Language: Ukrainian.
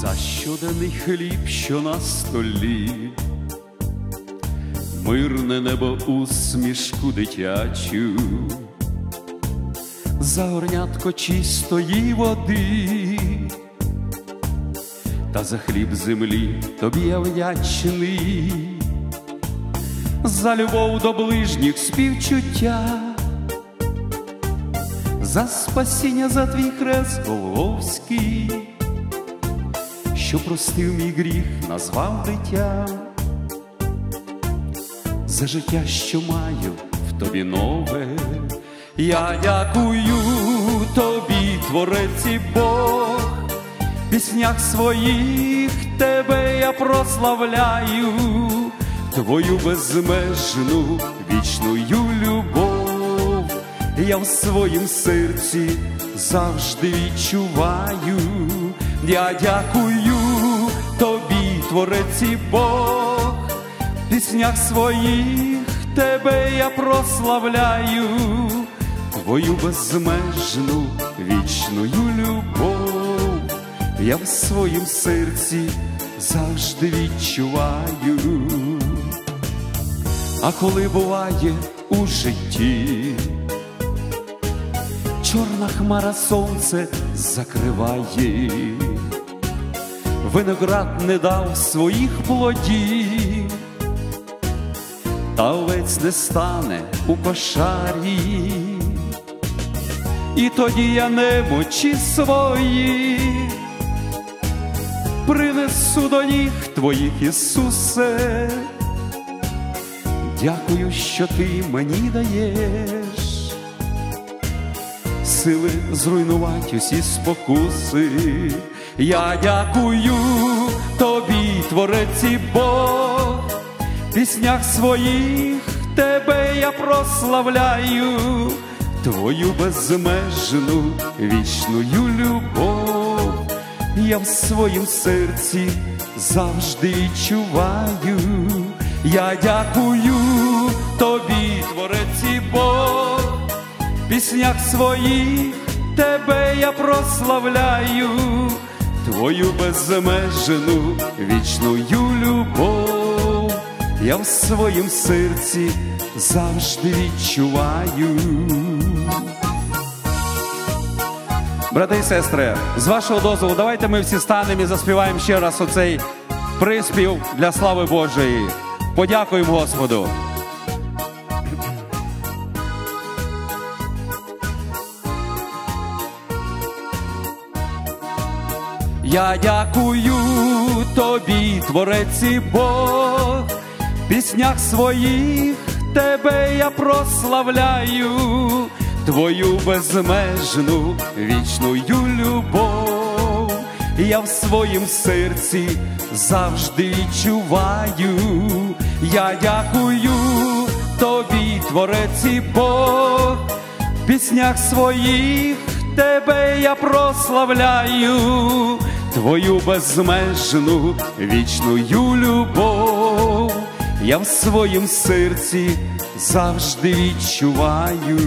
за щоденний хліб, що на столі, мирне небо усмішку дитячу, за горнятко чистої води, та за хліб землі тобі я вдячний, за любов до ближніх співчуття. За спасіння за твій хрест Голговський, що простив мій гріх, назвав дитя, за життя, що маю в тобі нове, я дякую тобі, творець і Бог, в піснях своїх тебе я прославляю, твою безмежну вічною любов. Я в своїм серці завжди відчуваю, я дякую тобі, творець і Бог, в піснях своїх тебе я прославляю, твою безмежну вічною любов, я в своїм серці завжди відчуваю, а коли буває у житті чорна хмара сонце закриває, виноград не дав своїх плодів, та овець не стане у кошарі, і тоді я немочі свої принесу до ніг твоїх Ісусе, дякую, що ти мені даєш сили зруйнувати усі спокуси. Я дякую тобі, творець і Бог, піснях своїх тебе я прославляю, твою безмежну вічною любов, я в своїм серці завжди відчуваю. Я дякую тобі, творець і Бог піснях своїх тебе я прославляю, твою безмежну вічною любов, я в своїм серці завжди відчуваю. Брати і сестри, з вашого дозволу, давайте ми всі станемо і заспіваємо ще раз оцей приспів для слави Божої. Подякуємо Господу. Я дякую тобі, творець Бог, в піснях своїх тебе я прославляю, твою безмежну вічною любов, я в своїм серці завжди відчуваю, я дякую тобі, творець Бог, в піснях своїх тебе я прославляю, твою безмежну вічну любов, я в своїм серці завжди відчуваю.